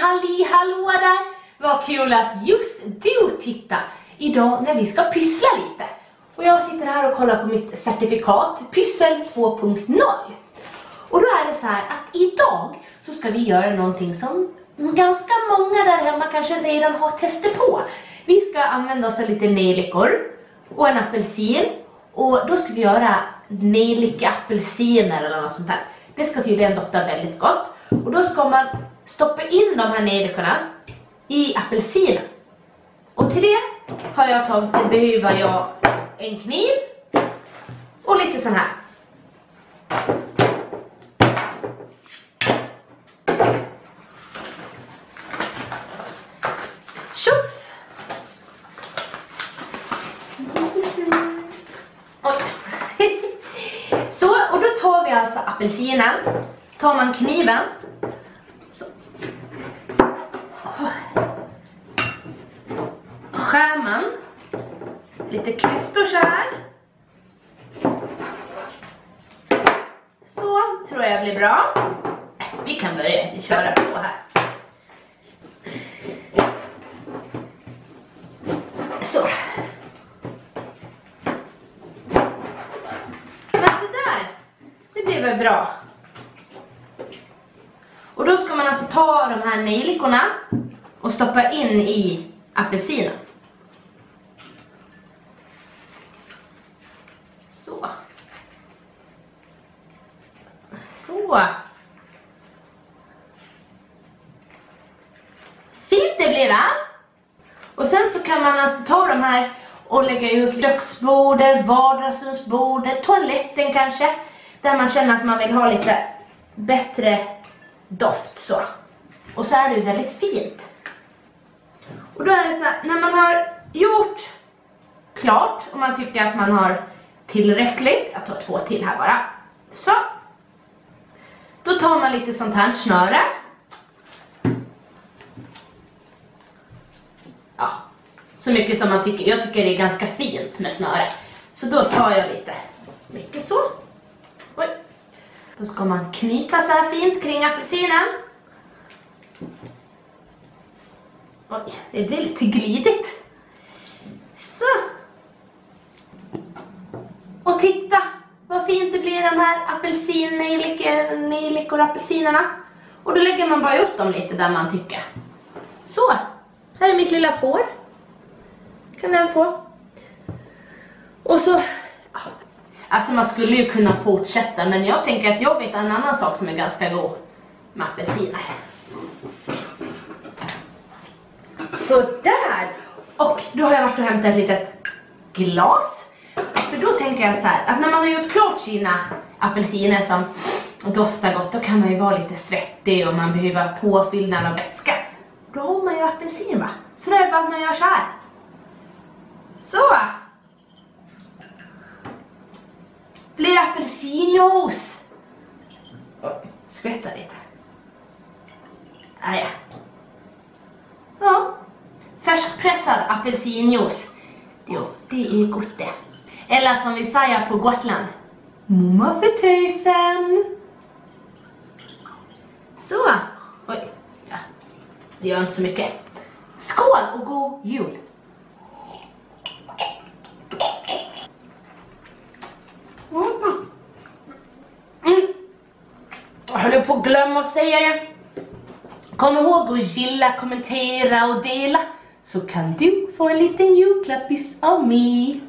Halli hallå där! Vad kul att just du tittar idag när vi ska pyssla lite. Och jag sitter här och kollar på mitt certifikat, Pyssel 2.0. Och då är det så här att idag så ska vi göra någonting som ganska många där hemma kanske redan har testat på. Vi ska använda oss av lite nejlikor och en apelsin och då ska vi göra nejlika-apelsiner eller något sånt här. Det ska tydligen dofta väldigt gott. Och då ska man stoppa in de här nejlikorna i apelsinen. Och till det har jag tagit, det behöver jag en kniv och lite sån här. Tjoff! Så, och då tar vi alltså apelsinen, tar man kniven, så. skär man lite klyftor så här. Så tror jag blir bra. Vi kan börja köra på här. Så. Men sådär. Det blir väl bra. Och då ska man alltså ta de här nejlikorna och stoppa in i apelsinen. Så. Så. Fint det blir va? Och sen så kan man alltså ta de här och lägga ut köksbordet, vardagsrumsbordet, toaletten kanske. Där man känner att man vill ha lite bättre doft så. Och så är det ju väldigt fint. Och då är det så här, när man har gjort klart och man tycker att man har tillräckligt, jag tar två till här bara. Så. Då tar man lite sånt här snöre. Ja, så mycket som man tycker. Jag tycker det är ganska fint med snöre. Så då tar jag lite mycket så. Oj. Då ska man knyta så här fint kring apelsinen. Oj, det blir lite glidigt. Så. Och titta vad fint det blir de här apelsinnejlikor apelsinerna. Och då lägger man bara ut dem lite där man tycker. Så, här är mitt lilla får. Kan den få. Och så, alltså man skulle ju kunna fortsätta men jag tänker att jag vet en annan sak som är ganska god med apelsiner. Sådär! Och då har jag varit och hämtat ett litet glas. För då tänker jag så här, att när man har gjort klart sina apelsiner som doftar gott, då kan man ju vara lite svettig och man behöver påfyllnad av vätska. Då har man ju apelsin va? Så det är bara att man gör så här. Så! Blir apelsinjuice. Skvätta lite. Ah, ja. Ja. Färskpressad apelsinjuice. Jo, det är gott det. Eller som vi säger på Gotland. Mumma för tusen. Så. Oj. Ja. Det gör inte så mycket. Skål och god jul! Mm. Mm. Jag håller på att glömma att säga det. Kom ihåg att gilla, kommentera och dela så kan du få en liten julklappis av mig.